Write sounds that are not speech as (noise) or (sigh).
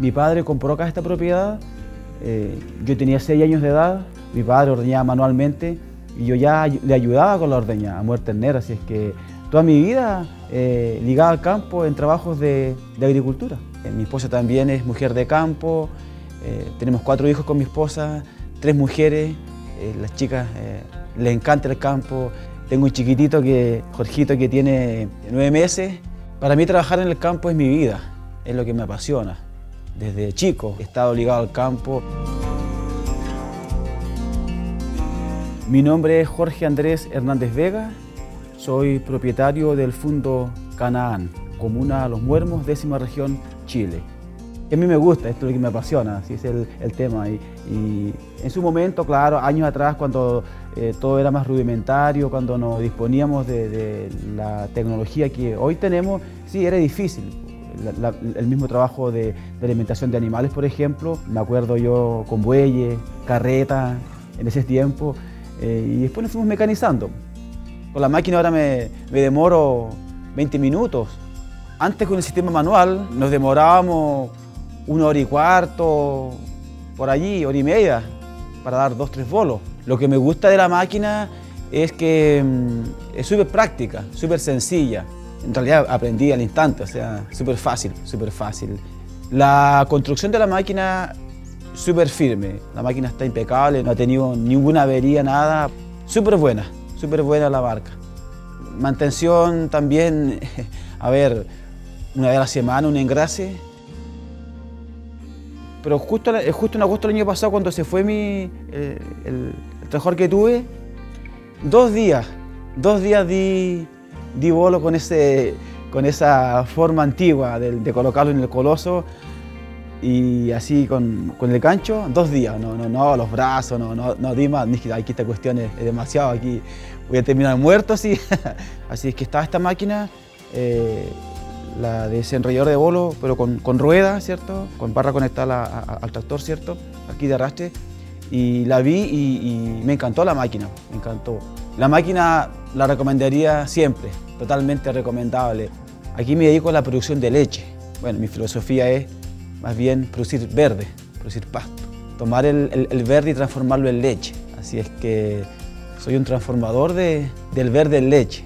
Mi padre compró acá esta propiedad, eh, yo tenía 6 años de edad, mi padre ordeñaba manualmente y yo ya le ayudaba con la ordeña a muerte ternera, así es que toda mi vida eh, ligada al campo en trabajos de, agricultura. Eh, mi esposa también es mujer de campo, tenemos cuatro hijos con mi esposa, tres mujeres, las chicas les encanta el campo, tengo un chiquitito que, Jorgito, que tiene nueve meses. Para mí trabajar en el campo es mi vida, es lo que me apasiona. Desde chico he estado ligado al campo. Mi nombre es Jorge Andrés Hernández Vega, soy propietario del Fundo Canaán, Comuna Los Muermos, décima región, Chile. A mí me gusta, esto es lo que me apasiona, así es el, tema. Y, en su momento, claro, años atrás, cuando eh, todo era más rudimentario, cuando nos disponíamos de la tecnología que hoy tenemos, sí, era difícil el mismo trabajo de, alimentación de animales, por ejemplo. Me acuerdo yo con bueyes, carretas, en ese tiempo. Eh, y después nos fuimos mecanizando. Con la máquina ahora me, demoro 20 minutos. Antes con el sistema manual nos demorábamos una hora y cuarto, por allí, hora y media, para dar dos, tres bolos. Lo que me gusta de la máquina es que mm, es súper práctica, súper sencilla en realidad aprendí al instante, o sea, súper fácil, súper fácil. La construcción de la máquina, súper firme, la máquina está impecable, no ha tenido ninguna avería, nada, súper buena, súper buena la barca. Mantención también, (laughs) a ver, una vez a la semana, un engrase. Pero justo, justo en agosto del año pasado, cuando se fue mi, el, el, trabajador que tuve, dos días, dos días di di bolo con, ese, con esa forma antigua de, colocarlo en el coloso y así con, el gancho, dos días, no, no, no, los brazos, no, no, no di más, aquí esta cuestión es, demasiado, aquí voy a terminar muerto así. (laughs) así es que está esta máquina, eh, la de desenrollador de bolo, pero con, con rueda, ¿cierto? Con barra conectada al tractor, ¿cierto? Aquí de arrastre. Y la vi y me encantó la máquina, me encantó. La máquina la recomendaría siempre, totalmente recomendable. Aquí me dedico a la producción de leche. Bueno, mi filosofía es más bien producir verde, producir pasto. Tomar el, verde y transformarlo en leche. Así es que soy un transformador del verde en leche.